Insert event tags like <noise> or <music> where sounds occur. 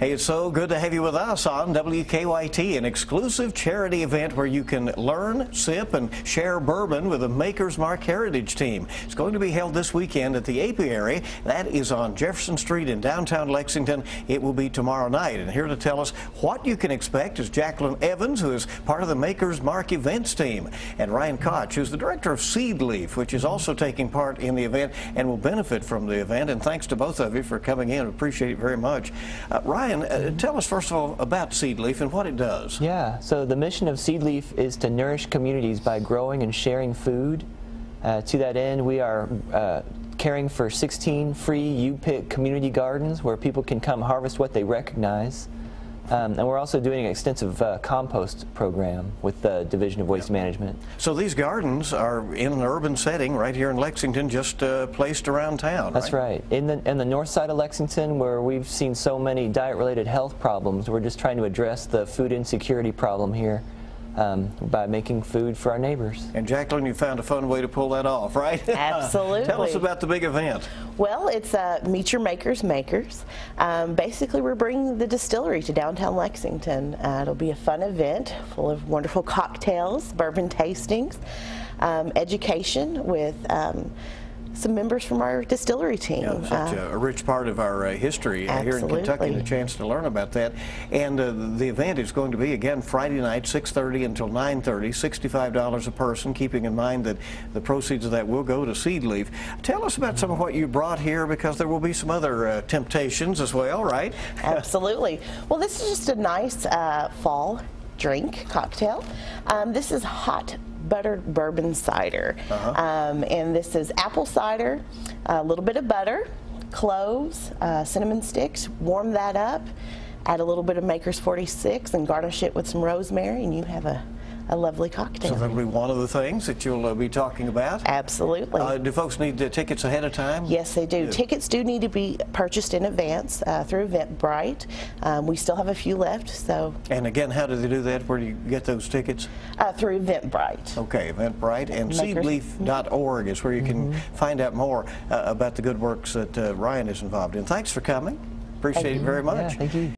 Hey, it's so good to have you with us on WKYT, an exclusive charity event where you can learn, sip, and share bourbon with the Maker's Mark Heritage Team. It's going to be held this weekend at the Apiary. That is on Jefferson Street in downtown Lexington. It will be tomorrow night. And here to tell us what you can expect is Jacqueline Evans, who is part of the Maker's Mark events team, and Ryan Koch, who's the director of Seedleaf, which is also taking part in the event and will benefit from the event. And thanks to both of you for coming in. Appreciate it very much. Uh, Ryan, Uh, tell us first of all about Seedleaf and what it does. Yeah, so the mission of Seedleaf is to nourish communities by growing and sharing food. Uh, to that end, we are uh, caring for 16 free U-Pick community gardens where people can come harvest what they recognize. Um, and we're also doing an extensive uh, compost program with the Division of Waste Management. So these gardens are in an urban setting right here in Lexington, just uh, placed around town. That's right? right. In the in the north side of Lexington, where we've seen so many diet-related health problems, we're just trying to address the food insecurity problem here um, by making food for our neighbors. And Jacqueline, you found a fun way to pull that off, right? <laughs> Absolutely. Tell us about the big event. Well, it's uh, Meet Your Makers Makers. Um, basically, we're bringing the distillery to downtown Lexington. Uh, it'll be a fun event full of wonderful cocktails, bourbon tastings, um, education with um, some members from our distillery team. Yeah, such uh, a, rich part of our uh, history uh, here in Kentucky, and a chance to learn about that. And uh, the event is going to be, again, Friday night, 6.30 until 9.30, $65 a person, keeping in mind that the proceeds of that will go to Seedleaf. Tell us about some of what you brought here, because there will be some other uh, temptations as well, right? <laughs> Absolutely. Well, this is just a nice uh, fall drink cocktail. Um, this is hot buttered bourbon cider. Uh -huh. um, and this is apple cider, a little bit of butter, cloves, uh, cinnamon sticks. Warm that up, add a little bit of Maker's 46 and garnish it with some rosemary and you have a a lovely cocktail. So that'll be one of the things that you'll uh, be talking about? Absolutely. Uh, do folks need the tickets ahead of time? Yes, they do. Tickets do need to be purchased in advance uh, through Eventbrite. Um, we still have a few left, so. And again, how do they do that? Where do you get those tickets? Uh, through Eventbrite. Okay, Eventbrite. And seedleaf.org is where you can mm -hmm. find out more uh, about the good works that uh, Ryan is involved in. Thanks for coming. Appreciate thank it very much. Yeah, thank you.